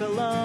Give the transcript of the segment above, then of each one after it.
alone.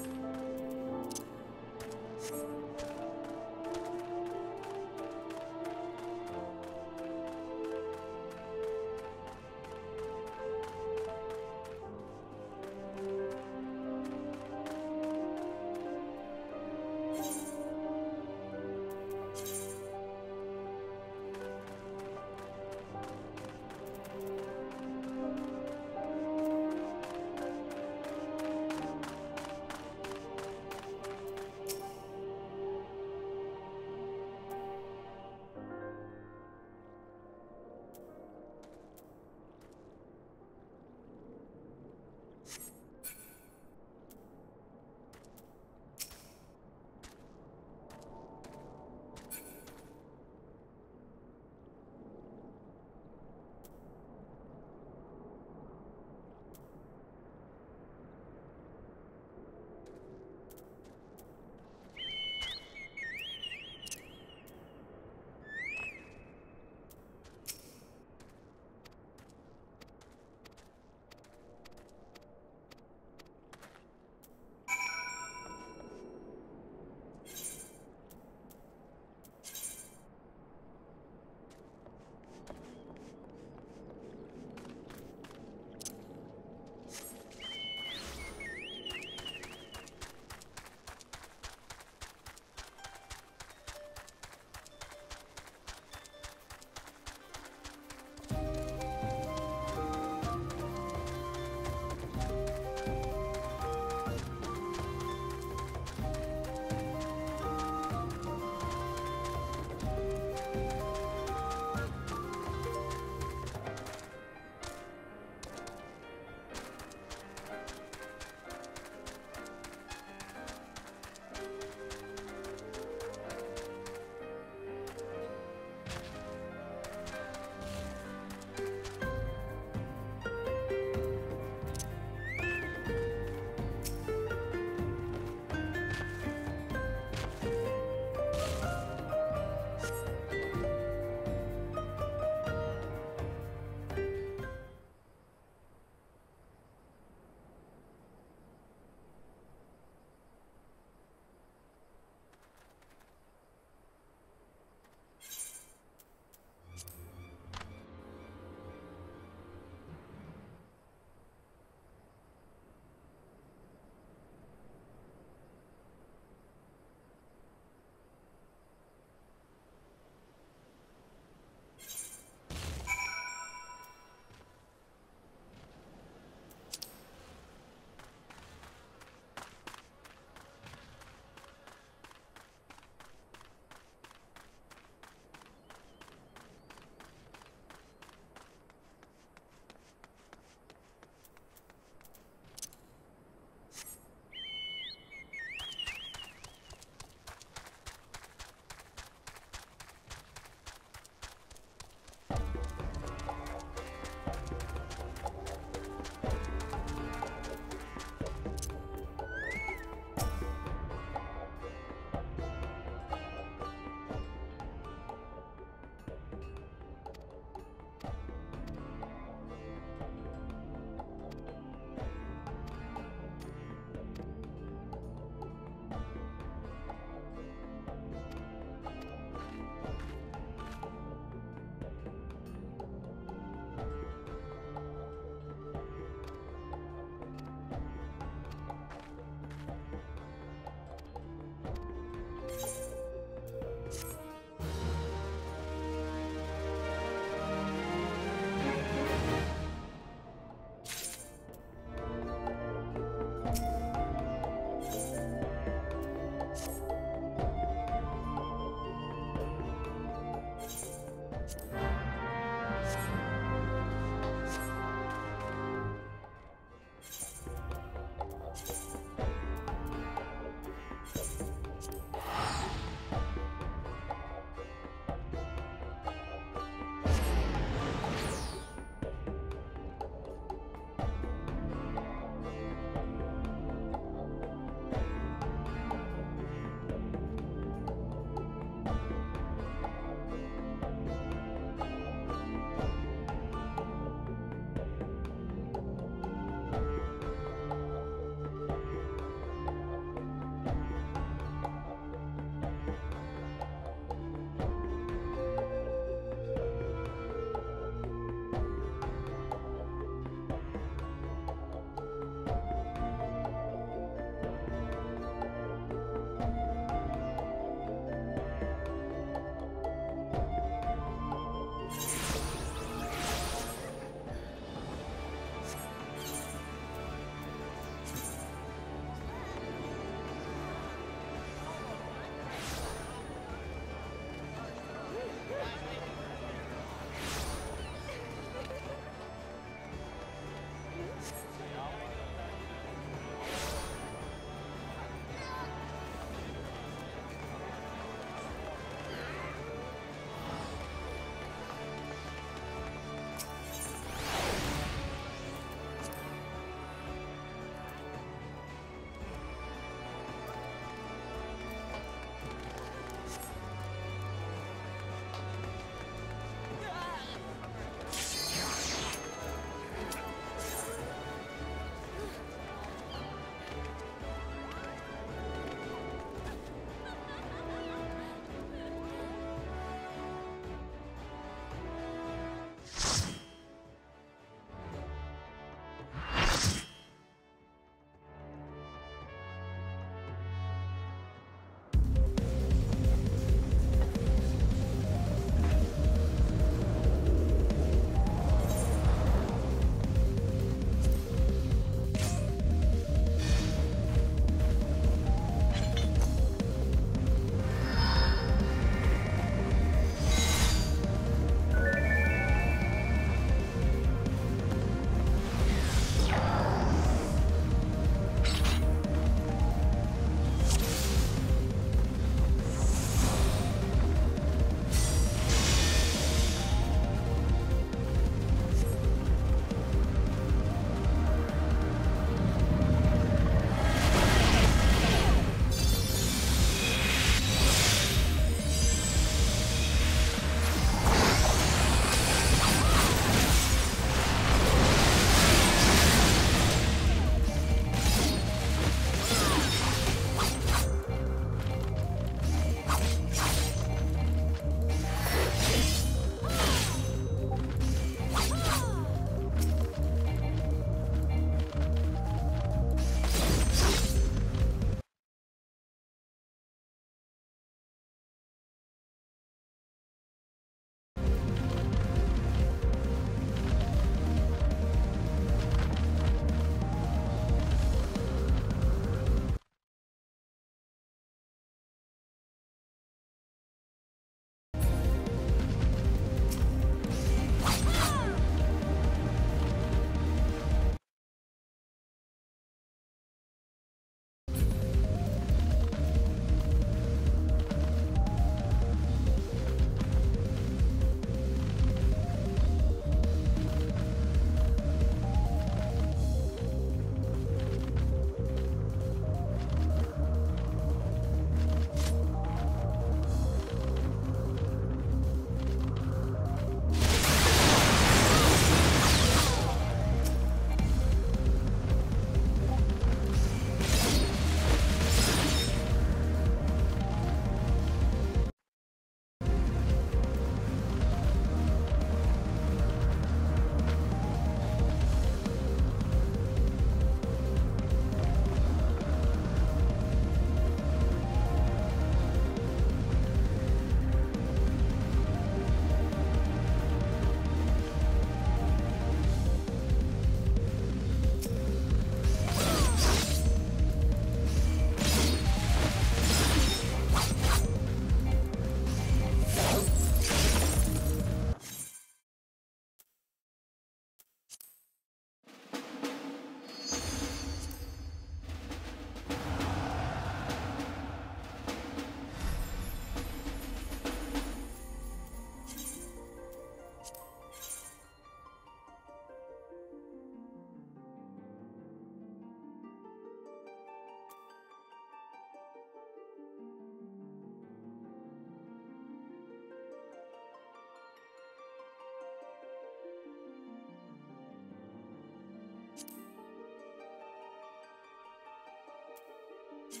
you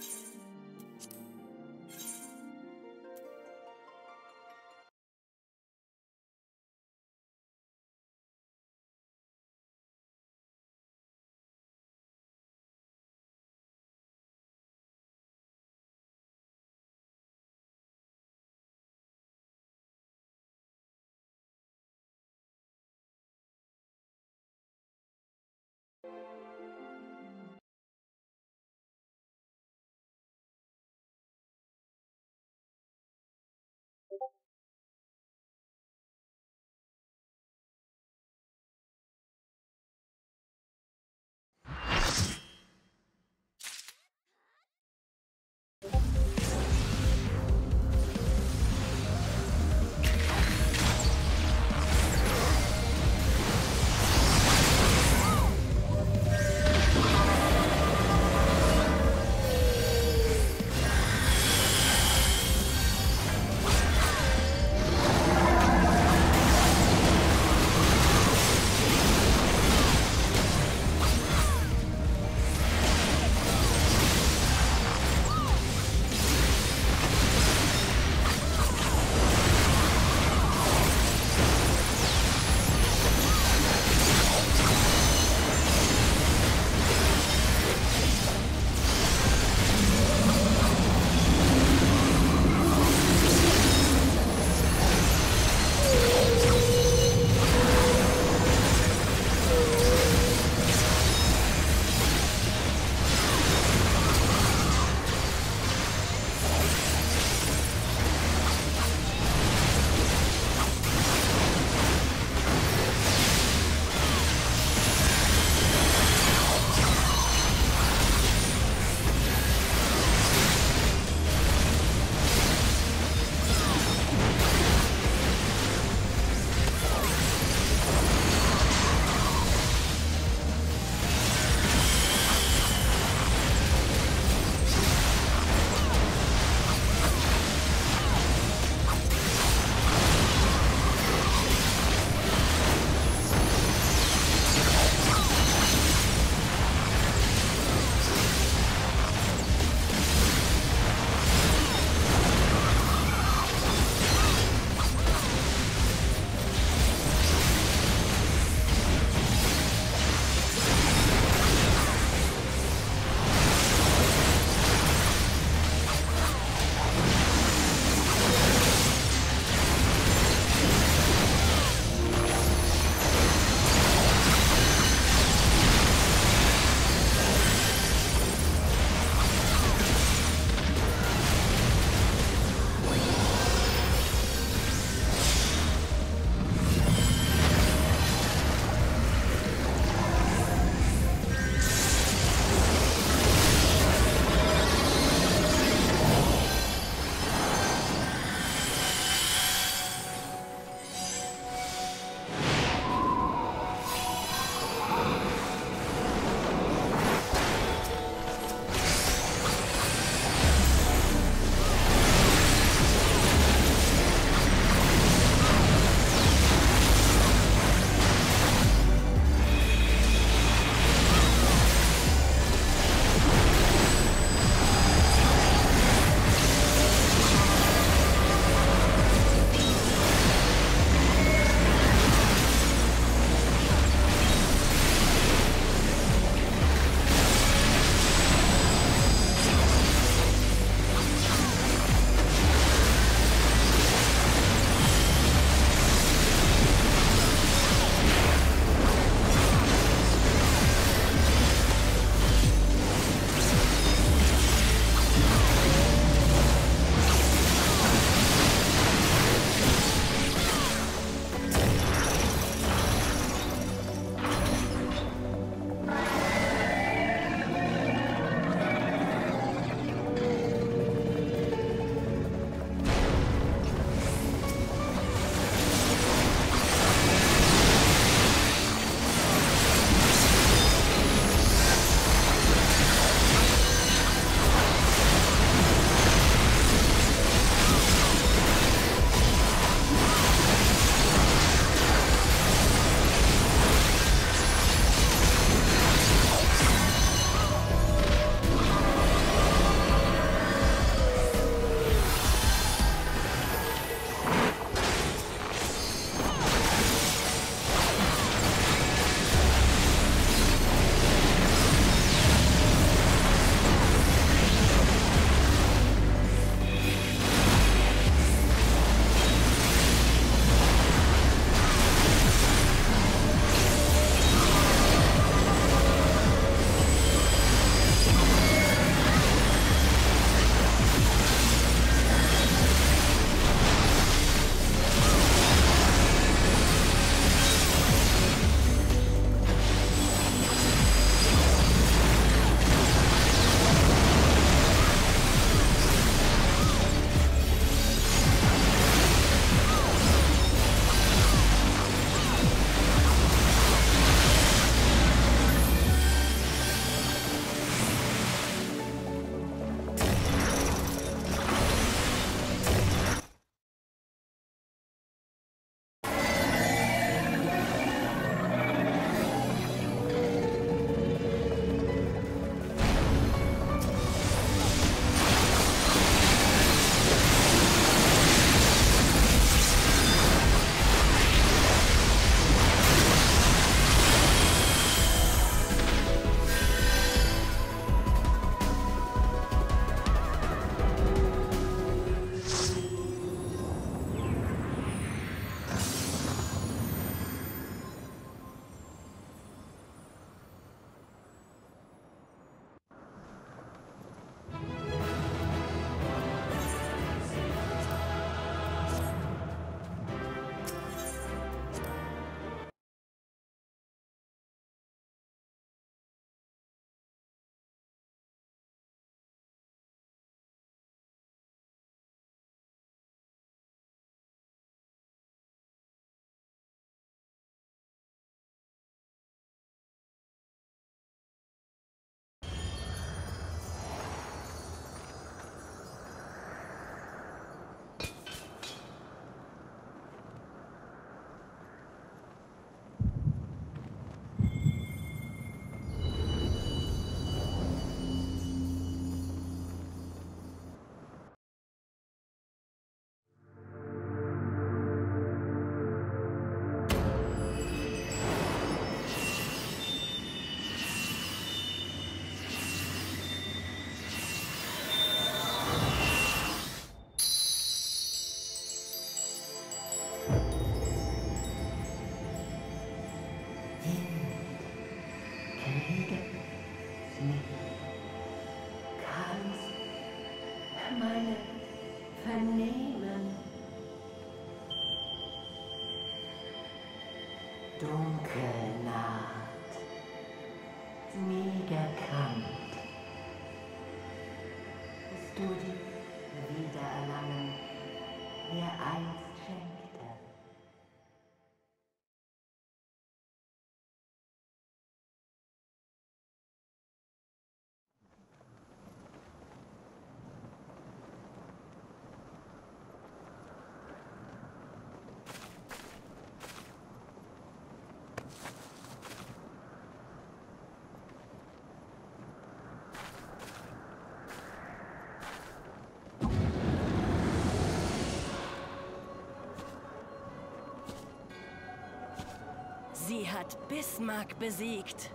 bis du die Sie hat Bismarck besiegt.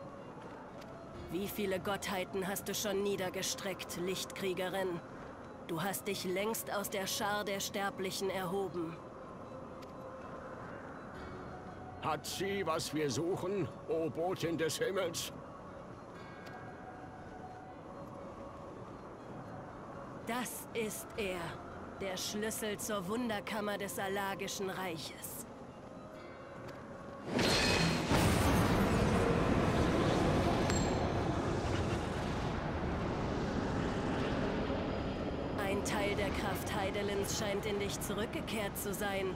Wie viele Gottheiten hast du schon niedergestreckt, Lichtkriegerin? Du hast dich längst aus der Schar der Sterblichen erhoben. Hat sie, was wir suchen, o Botin des Himmels? Das ist er, der Schlüssel zur Wunderkammer des Alagischen Reiches. Kraft Heidelins scheint in dich zurückgekehrt zu sein.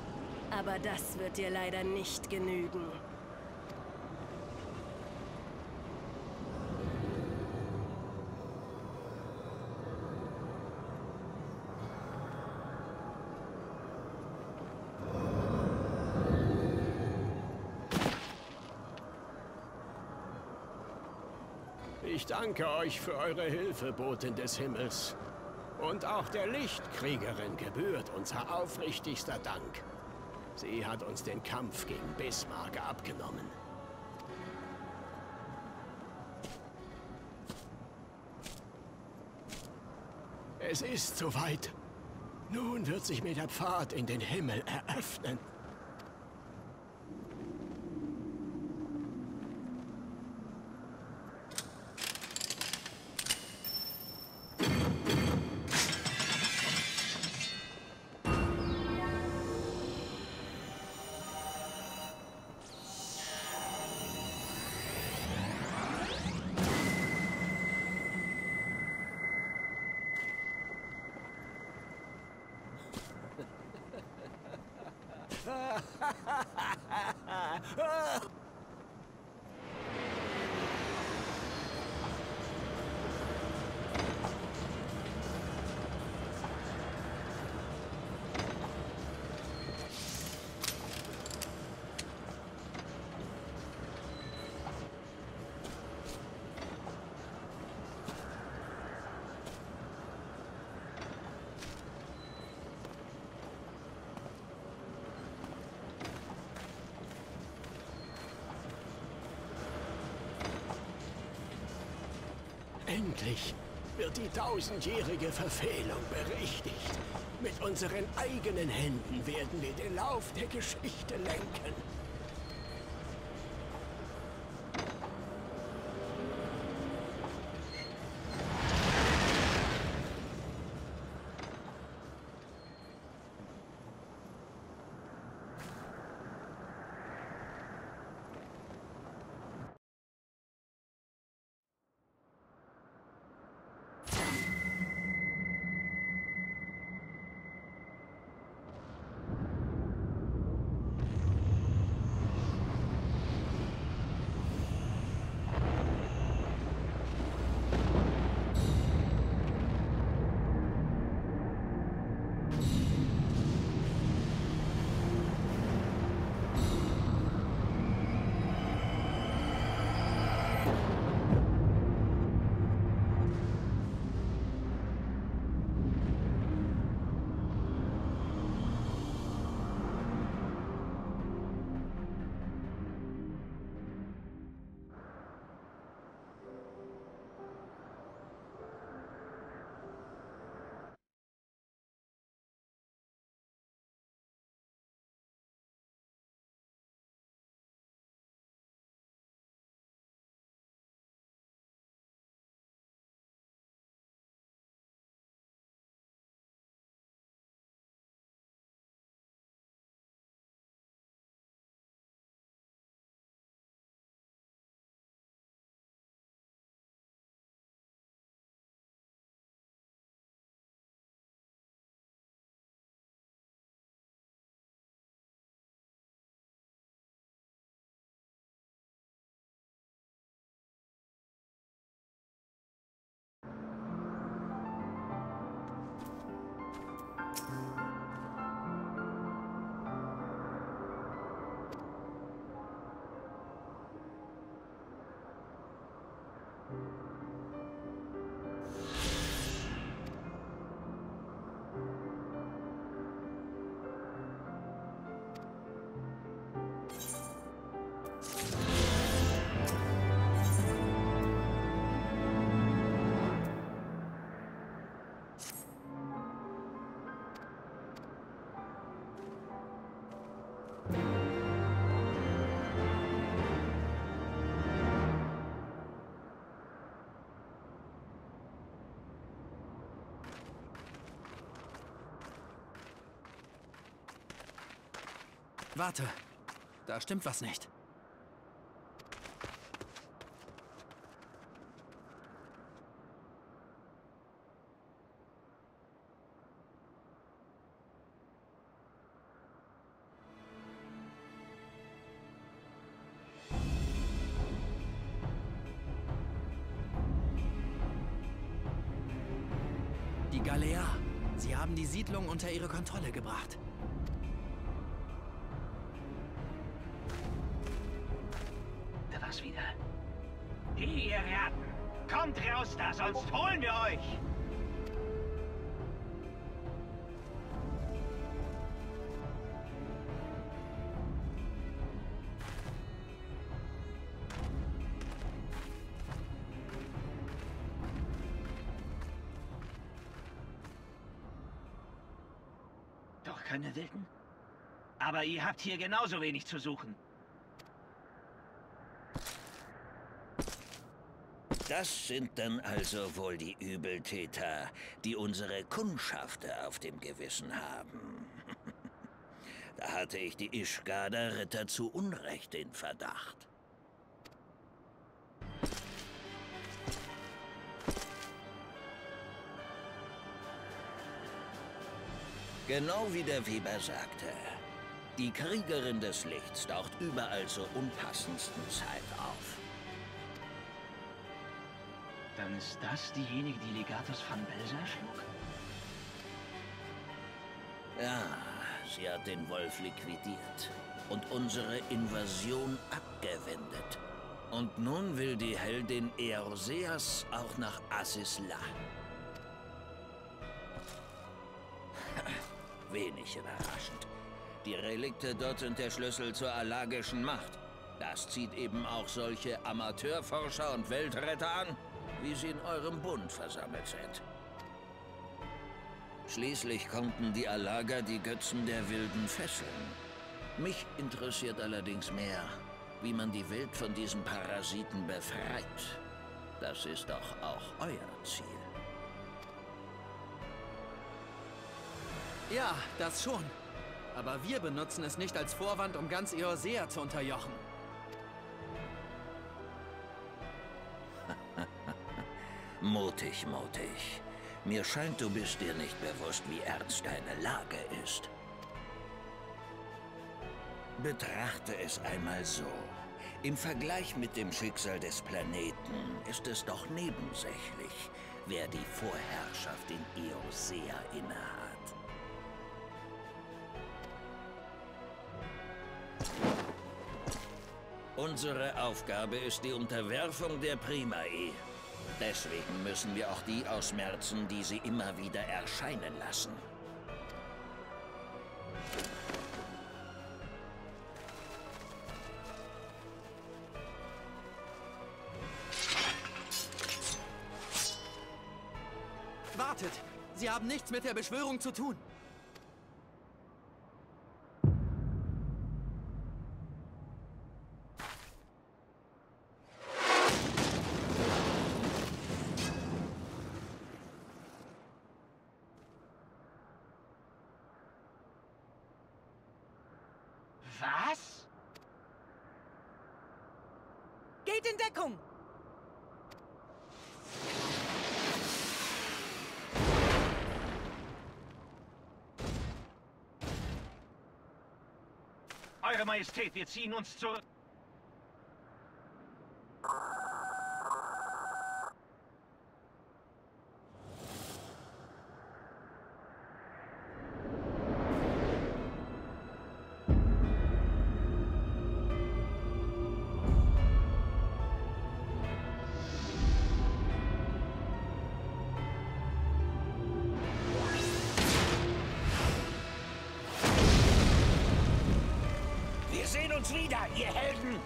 Aber das wird dir leider nicht genügen. Ich danke euch für eure Hilfe, Boten des Himmels. Und auch der Lichtkriegerin gebührt unser aufrichtigster Dank. Sie hat uns den Kampf gegen Bismarck abgenommen. Es ist soweit. Nun wird sich mir der Pfad in den Himmel eröffnen. Ha ha ha ha ha! Endlich wird die tausendjährige Verfehlung berichtigt. Mit unseren eigenen Händen werden wir den Lauf der Geschichte lenken. Warte, da stimmt was nicht. Die Galea. Sie haben die Siedlung unter ihre Kontrolle gebracht. Wieder. Die, ihr Ratten! Kommt raus da, sonst holen wir euch! Doch keine Wilden? Aber ihr habt hier genauso wenig zu suchen. Das sind dann also wohl die Übeltäter, die unsere Kundschafter auf dem Gewissen haben. da hatte ich die Ischgader Ritter zu Unrecht in Verdacht. Genau wie der Weber sagte. Die Kriegerin des Lichts taucht überall zur unpassendsten Zeit auf. Dann ist das diejenige, die Legatus van Belsa schlug? Ja, sie hat den Wolf liquidiert und unsere Invasion abgewendet. Und nun will die Heldin Eoseas auch nach Asisla. Wenig überraschend. Die Relikte dort sind der Schlüssel zur allergischen Macht. Das zieht eben auch solche Amateurforscher und Weltretter an, wie sie in eurem Bund versammelt sind. Schließlich konnten die Alager die Götzen der Wilden fesseln. Mich interessiert allerdings mehr, wie man die Welt von diesen Parasiten befreit. Das ist doch auch euer Ziel. Ja, das schon. Aber wir benutzen es nicht als Vorwand, um ganz Eorsea zu unterjochen. Mutig, mutig. Mir scheint, du bist dir nicht bewusst, wie ernst deine Lage ist. Betrachte es einmal so. Im Vergleich mit dem Schicksal des Planeten ist es doch nebensächlich, wer die Vorherrschaft in Eosea innehat. Unsere Aufgabe ist die Unterwerfung der Primae. Deswegen müssen wir auch die ausmerzen, die sie immer wieder erscheinen lassen. Wartet! Sie haben nichts mit der Beschwörung zu tun. Was? Geht in Deckung! Eure Majestät, wir ziehen uns zurück. Uns wieder, ihr Helden!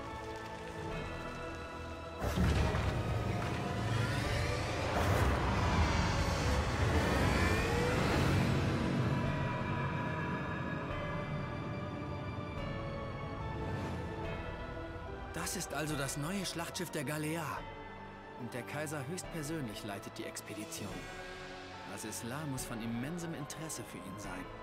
Das ist also das neue Schlachtschiff der Galea. Und der Kaiser höchstpersönlich leitet die Expedition. Asisla muss von immensem Interesse für ihn sein.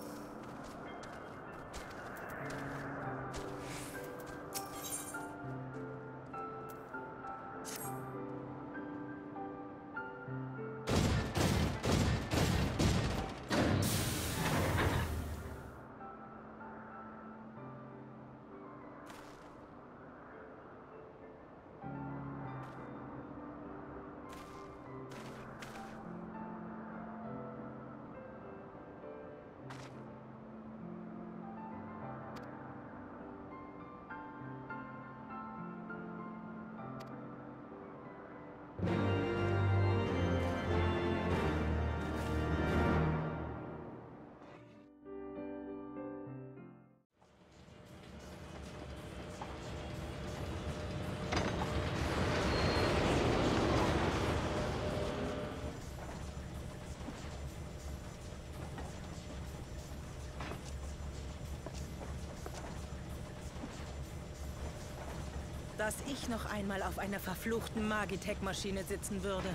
Dass ich noch einmal auf einer verfluchten Magitech-Maschine sitzen würde.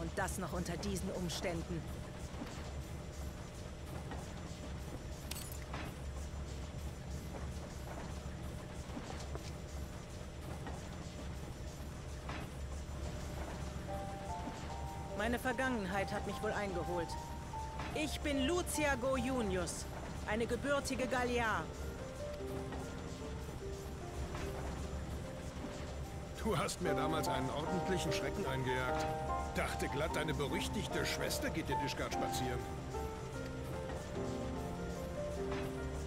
Und das noch unter diesen Umständen. Meine Vergangenheit hat mich wohl eingeholt. Ich bin Lucia Go Junius, eine gebürtige Galliar. Du hast mir damals einen ordentlichen Schrecken eingejagt. Dachte glatt, deine berüchtigte Schwester geht in Ischgard spazieren.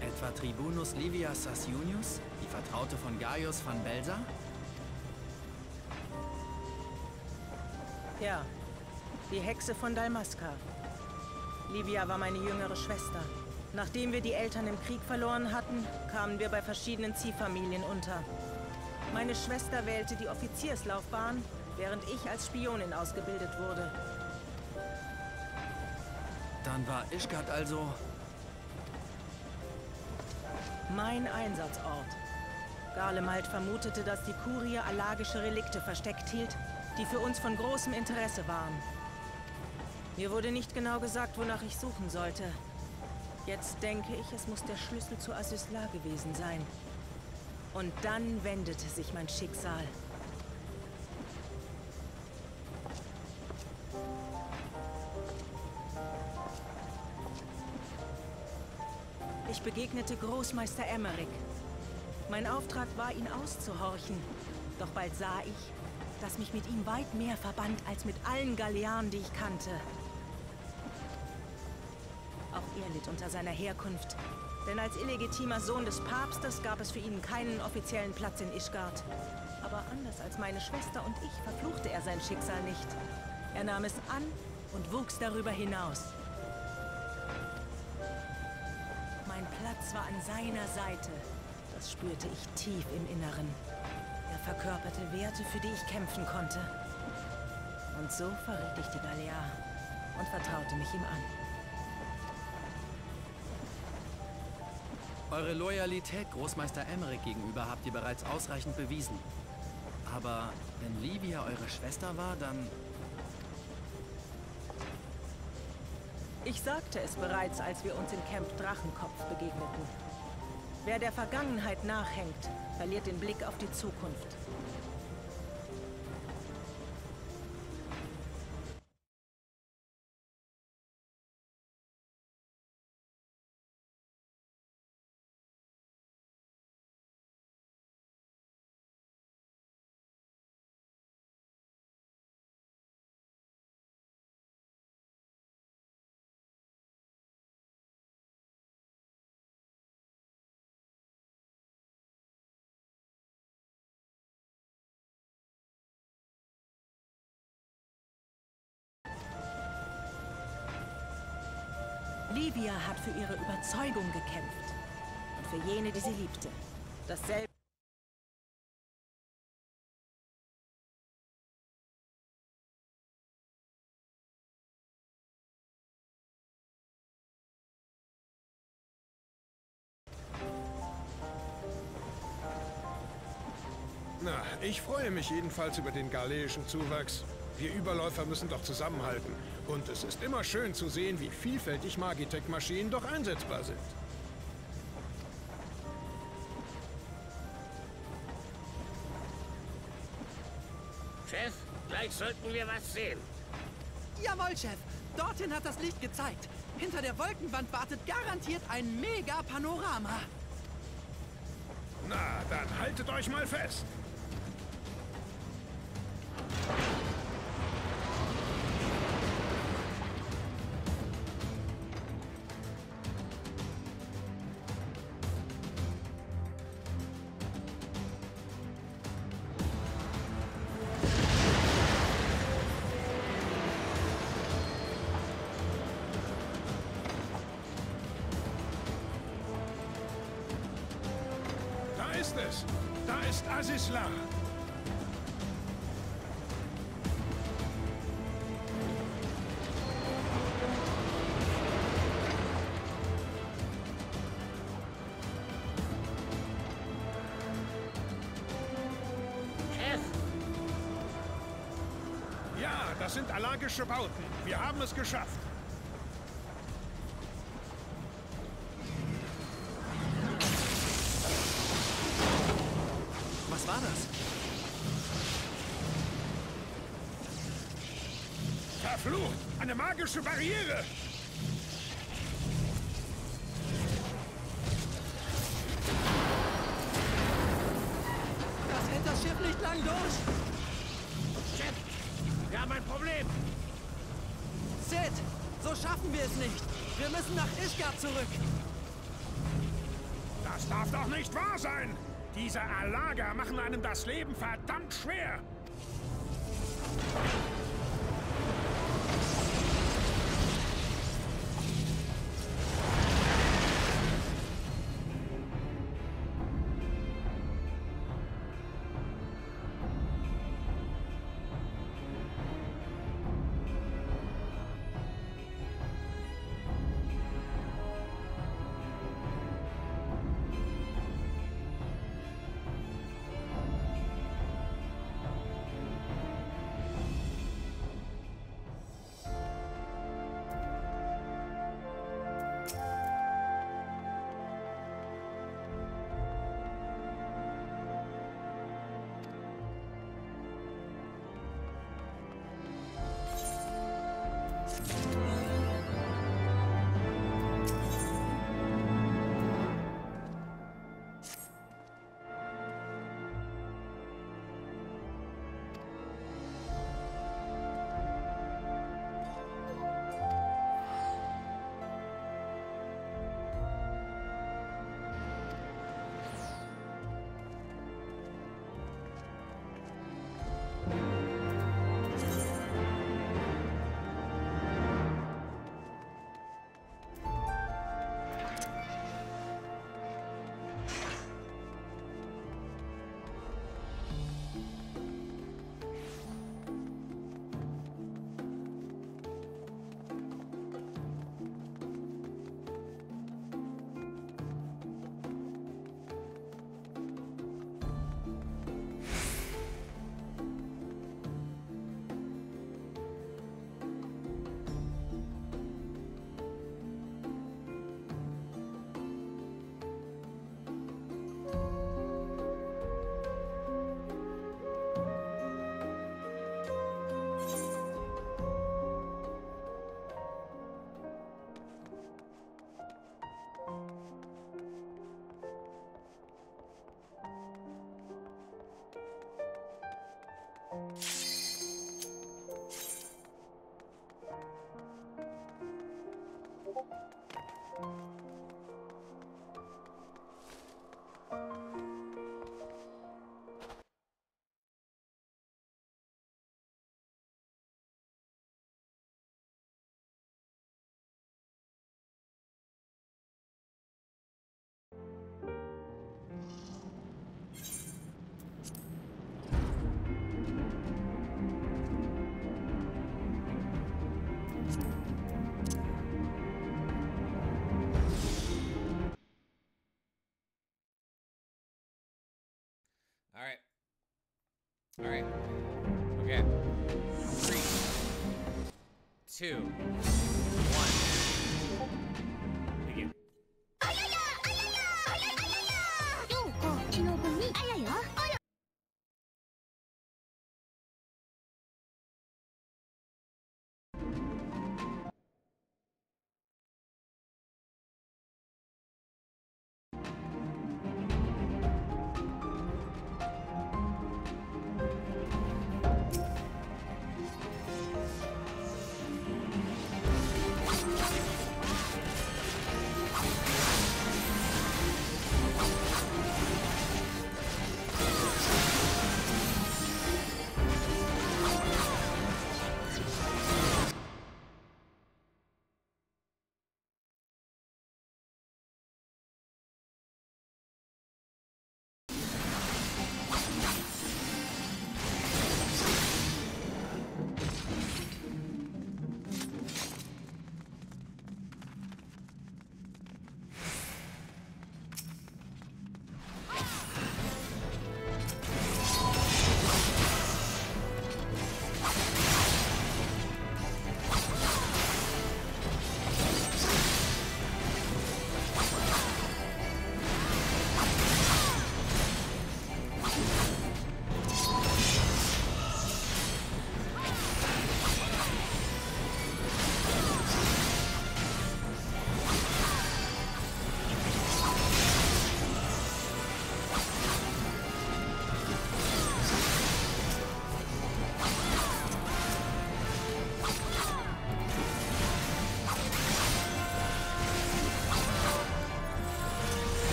Etwa Tribunus Livia Sassiunius, die Vertraute von Gaius van Belsa? Ja, die Hexe von Dalmasca. Livia war meine jüngere Schwester. Nachdem wir die Eltern im Krieg verloren hatten, kamen wir bei verschiedenen Ziehfamilien unter. Meine Schwester wählte die Offizierslaufbahn, während ich als Spionin ausgebildet wurde. Dann war Ischgard also... Mein Einsatzort. Garlemald vermutete, dass die Kurie allergische Relikte versteckt hielt, die für uns von großem Interesse waren. Mir wurde nicht genau gesagt, wonach ich suchen sollte. Jetzt denke ich, es muss der Schlüssel zu Asysla gewesen sein. Und dann wendete sich mein Schicksal. Ich begegnete Großmeister Emmerich. Mein Auftrag war, ihn auszuhorchen. Doch bald sah ich, dass mich mit ihm weit mehr verband als mit allen Galeanen, die ich kannte. Auch er litt unter seiner Herkunft. Denn als illegitimer Sohn des Papstes gab es für ihn keinen offiziellen Platz in Ischgard. Aber anders als meine Schwester und ich verfluchte er sein Schicksal nicht. Er nahm es an und wuchs darüber hinaus. Mein Platz war an seiner Seite. Das spürte ich tief im Inneren. Er verkörperte Werte, für die ich kämpfen konnte. Und so verriet ich die Galea und vertraute mich ihm an. Eure Loyalität Großmeister Emmerich gegenüber habt ihr bereits ausreichend bewiesen. Aber wenn Livia eure Schwester war, dann... Ich sagte es bereits, als wir uns in Camp Drachenkopf begegneten. Wer der Vergangenheit nachhängt, verliert den Blick auf die Zukunft. Livia hat für ihre Überzeugung gekämpft. Und für jene, die sie liebte. Dasselbe... Na, ich freue mich jedenfalls über den galeischen Zuwachs. Wir Überläufer müssen doch zusammenhalten Und es ist immer schön zu sehen, wie vielfältig Magitech-Maschinen doch einsetzbar sind. Chef, gleich sollten wir was sehen. Jawohl, Chef. Dorthin hat das Licht gezeigt. Hinter der Wolkenwand wartet garantiert ein Mega-Panorama. Na, dann haltet euch mal fest. Das sind allergische Bauten. Wir haben es geschafft. Was war das? Verflucht! Eine magische Barriere! Ishgard zurück. Das darf doch nicht wahr sein! Diese Alaga machen einem das Leben verdammt schwer! All right. Okay. Three, two, one.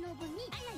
にあら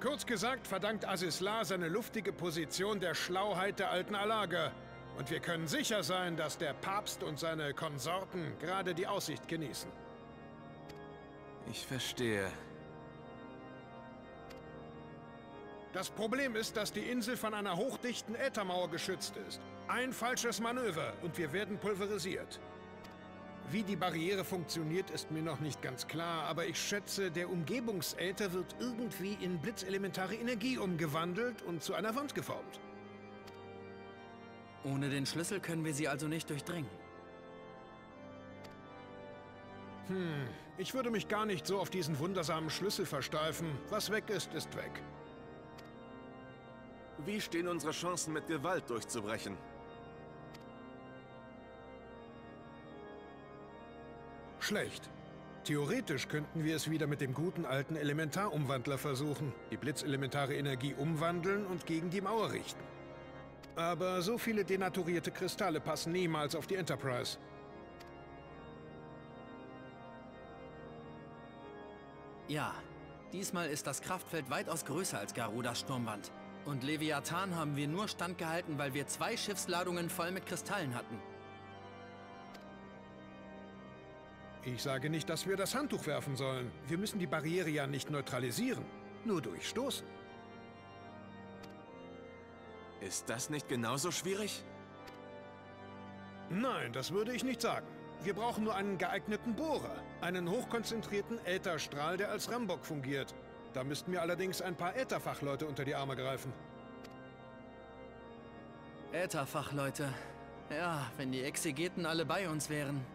Kurz gesagt verdankt Asislar seine luftige Position der Schlauheit der alten Alager. Und wir können sicher sein, dass der Papst und seine Konsorten gerade die Aussicht genießen. Ich verstehe. Das Problem ist, dass die Insel von einer hochdichten Äthermauer geschützt ist. Ein falsches Manöver und wir werden pulverisiert. Wie die Barriere funktioniert, ist mir noch nicht ganz klar, aber ich schätze, der Umgebungsäther wird irgendwie in blitzelementare Energie umgewandelt und zu einer Wand geformt. Ohne den Schlüssel können wir sie also nicht durchdringen. Hm, ich würde mich gar nicht so auf diesen wundersamen Schlüssel versteifen. Was weg ist, ist weg. Wie stehen unsere Chancen, mit Gewalt durchzubrechen? Schlecht. Theoretisch könnten wir es wieder mit dem guten alten Elementarumwandler versuchen. Die blitzelementare Energie umwandeln und gegen die Mauer richten. Aber so viele denaturierte Kristalle passen niemals auf die Enterprise. Ja, diesmal ist das Kraftfeld weitaus größer als Garudas Sturmwand. Und Leviathan haben wir nur standgehalten, weil wir zwei Schiffsladungen voll mit Kristallen hatten. Ich sage nicht, dass wir das Handtuch werfen sollen. Wir müssen die Barriere ja nicht neutralisieren, nur durchstoßen. Ist das nicht genauso schwierig? Nein, das würde ich nicht sagen. Wir brauchen nur einen geeigneten Bohrer, einen hochkonzentrierten Ätherstrahl, der als Rambock fungiert. Da müssten mir allerdings ein paar Ätherfachleute unter die Arme greifen. Ätherfachleute. Ja, wenn die Exegeten alle bei uns wären.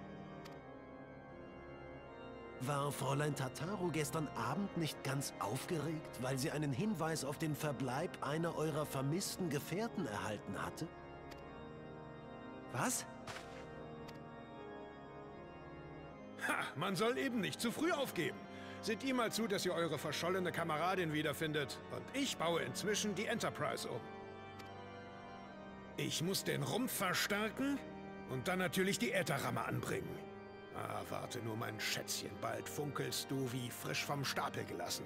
War Fräulein Tataru gestern Abend nicht ganz aufgeregt, weil sie einen Hinweis auf den Verbleib einer eurer vermissten Gefährten erhalten hatte? Was? Ha, man soll eben nicht zu früh aufgeben. Seht ihr mal zu, dass ihr eure verschollene Kameradin wiederfindet. Und ich baue inzwischen die Enterprise um. Ich muss den Rumpf verstärken und dann natürlich die Ätherramme anbringen. Ah, warte nur, mein Schätzchen, bald funkelst du wie frisch vom Stapel gelassen.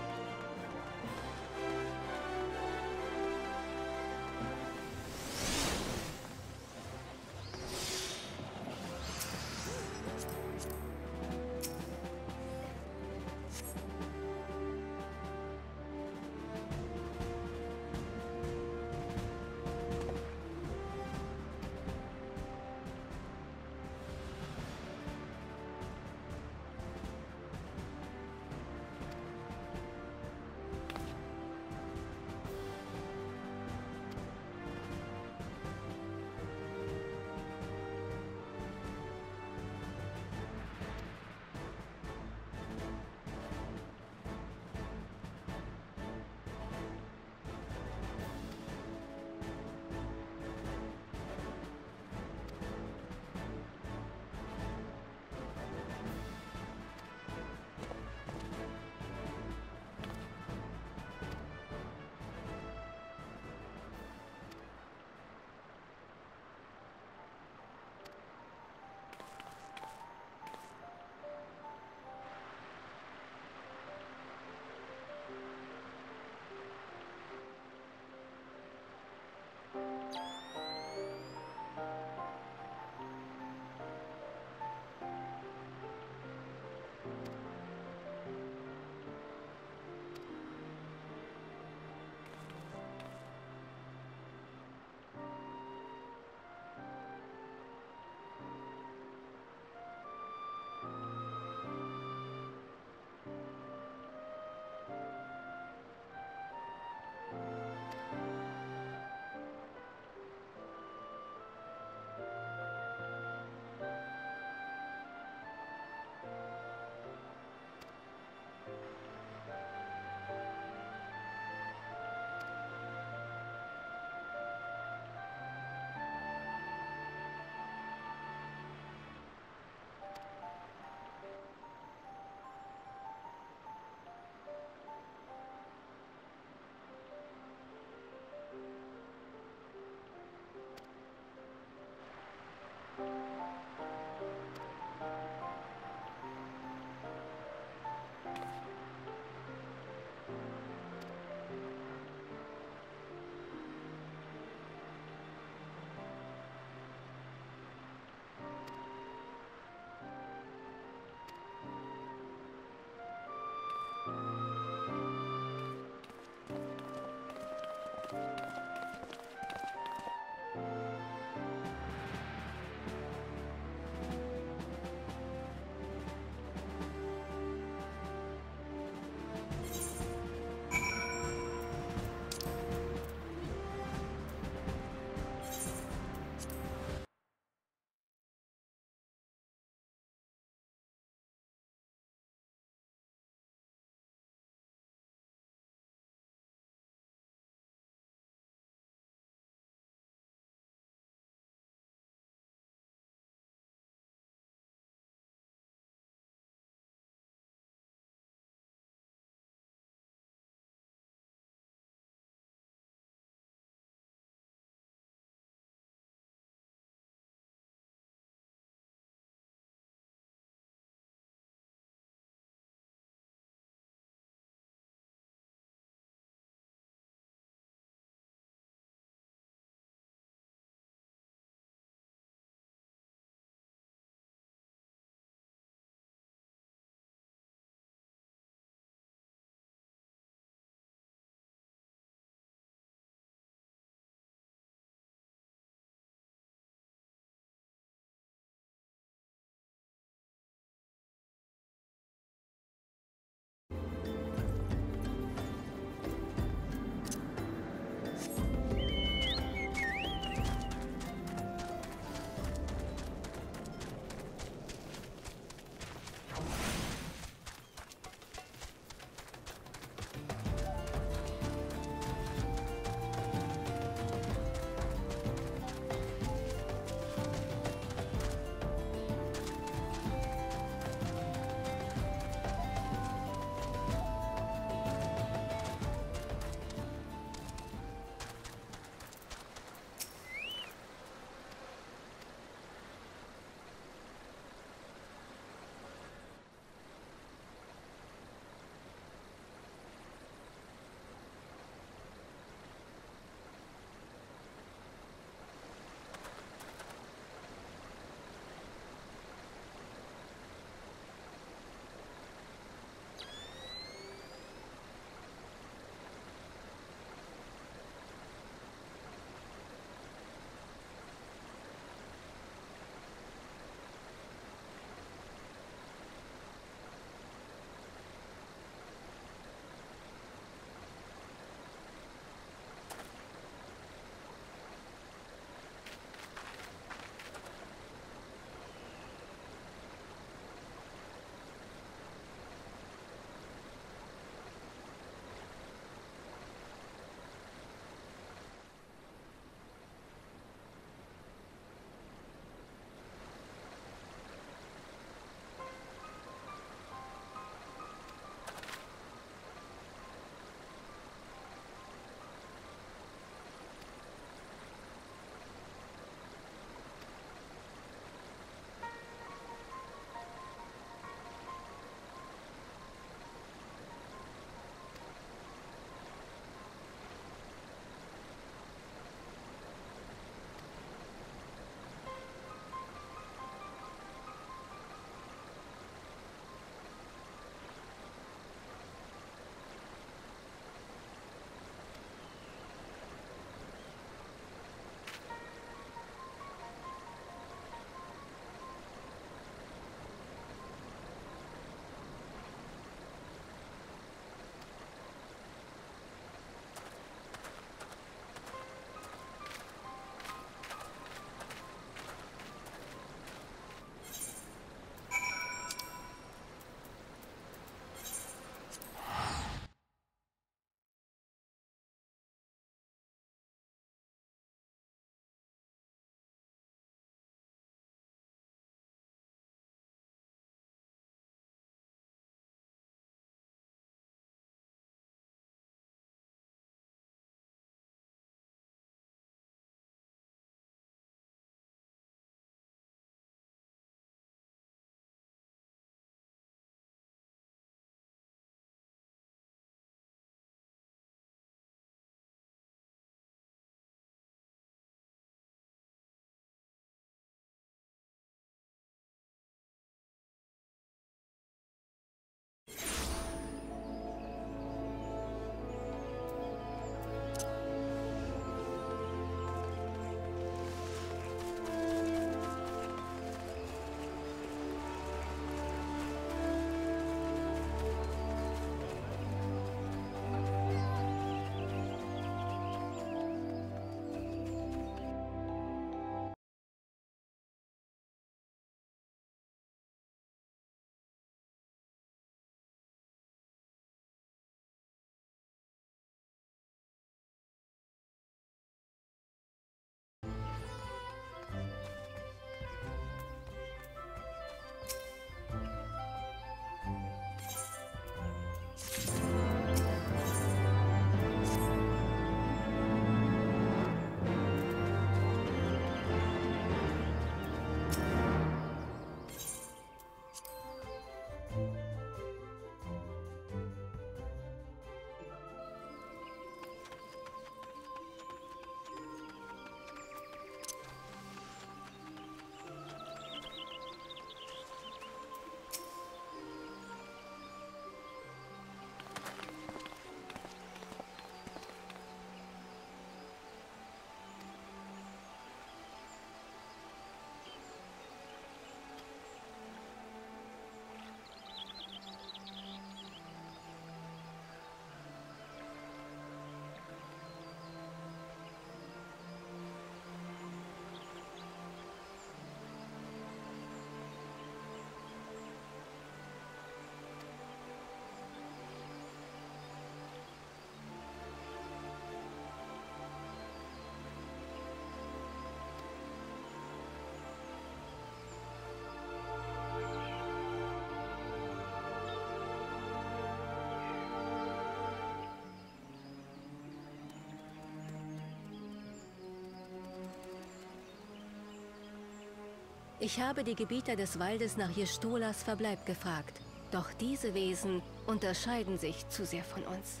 Ich habe die Gebieter des Waldes nach Jestolas Verbleib gefragt. Doch diese Wesen unterscheiden sich zu sehr von uns.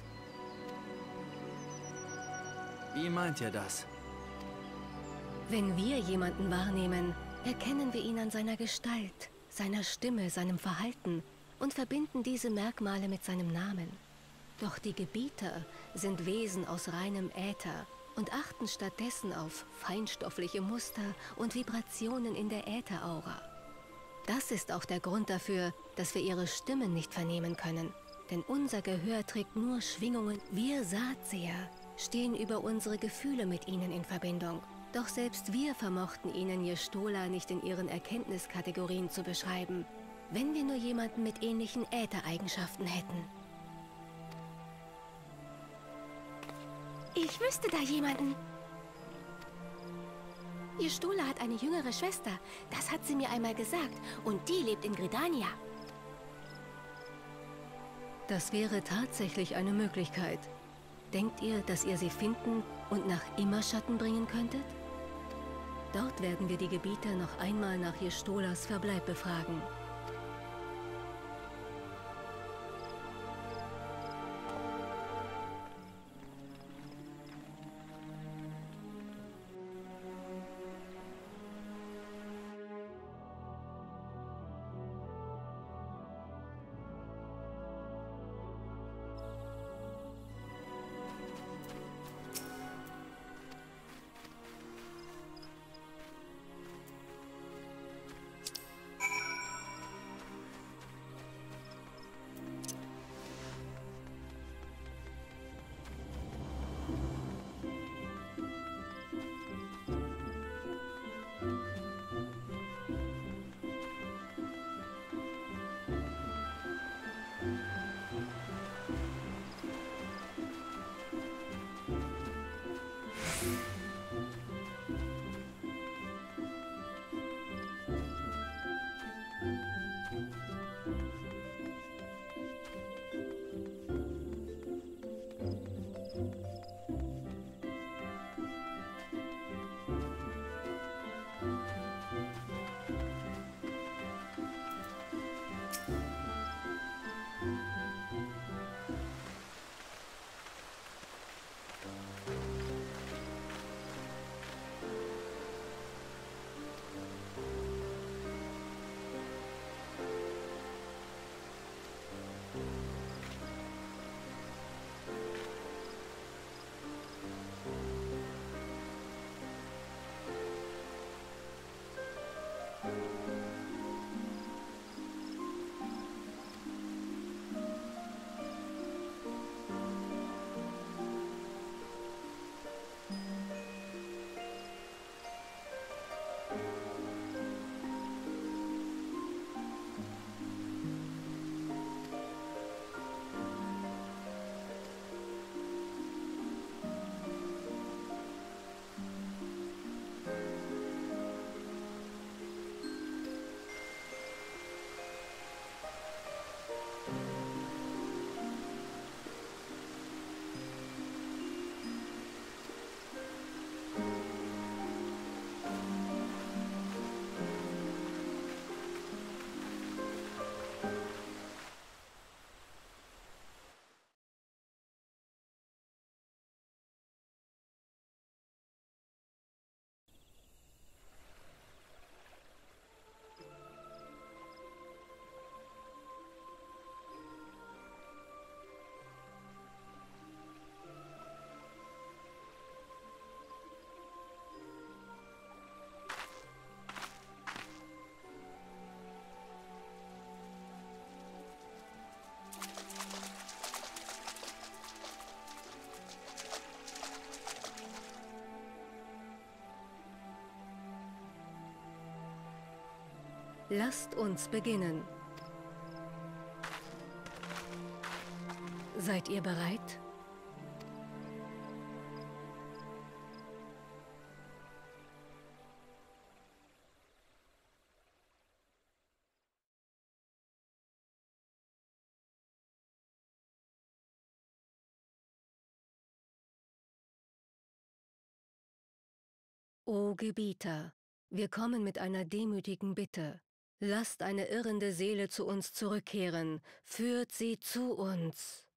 Wie meint ihr das? Wenn wir jemanden wahrnehmen, erkennen wir ihn an seiner Gestalt, seiner Stimme, seinem Verhalten und verbinden diese Merkmale mit seinem Namen. Doch die Gebieter sind Wesen aus reinem Äther und achten stattdessen auf feinstoffliche Muster und Vibrationen in der Ätheraura. Das ist auch der Grund dafür, dass wir ihre Stimmen nicht vernehmen können. Denn unser Gehör trägt nur Schwingungen. Wir Saatseher stehen über unsere Gefühle mit ihnen in Verbindung. Doch selbst wir vermochten ihnen Jestola nicht in ihren Erkenntniskategorien zu beschreiben, wenn wir nur jemanden mit ähnlichen Äthereigenschaften hätten. Ich wüsste da jemanden. Jestola hat eine jüngere Schwester. Das hat sie mir einmal gesagt. Und die lebt in Gridania. Das wäre tatsächlich eine Möglichkeit. Denkt ihr, dass ihr sie finden und nach Immerschatten bringen könntet? Dort werden wir die Gebieter noch einmal nach Jestolas Verbleib befragen. Lasst uns beginnen. Seid ihr bereit? O Gebieter, Wir kommen mit einer demütigen Bitte. Lasst eine irrende Seele zu uns zurückkehren. Führt sie zu uns.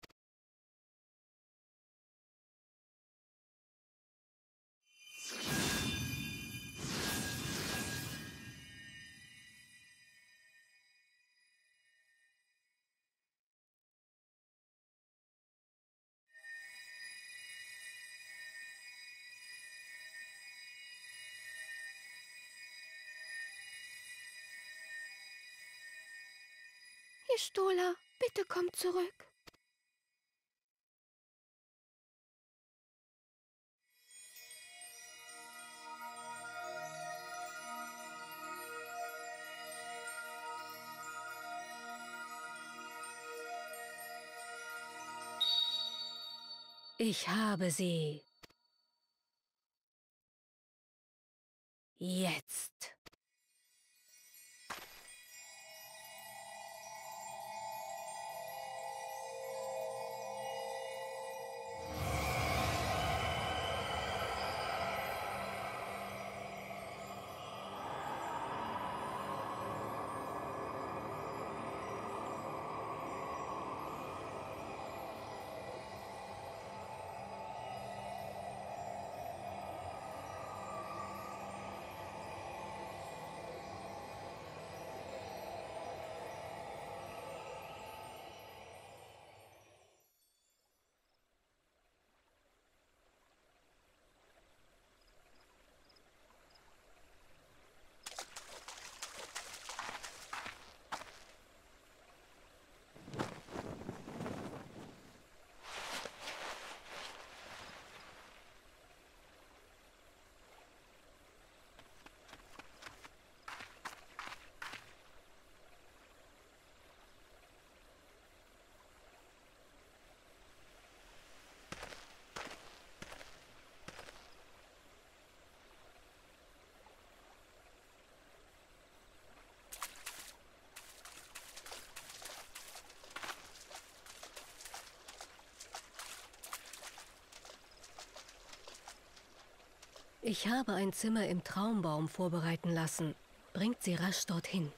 Istola, bitte komm zurück. Ich habe sie. Jetzt. Ich habe ein Zimmer im Traumbaum vorbereiten lassen. Bringt sie rasch dorthin.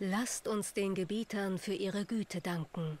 Lasst uns den Gebietern für ihre Güte danken.